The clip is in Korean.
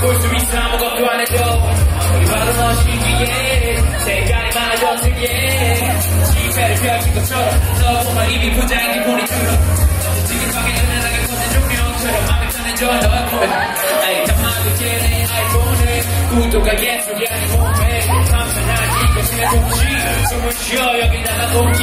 볼수 있어 아무것도 안 해도 우리 바로 너시기에 색깔이 많아져 특이해 지폐를 펼친 것처럼 너 정말 이미 부장 기분이 들어 지금 밖에 은은하게 커진 조명처럼 맘이 편해져. 너 보면 아이 담아도 쟤네 아이폰에 구도가 예술이 아닌 몸에 감탄하지 것의 동시 숨을 쉬어 여기다가 공기